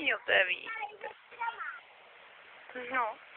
niño te vi. No.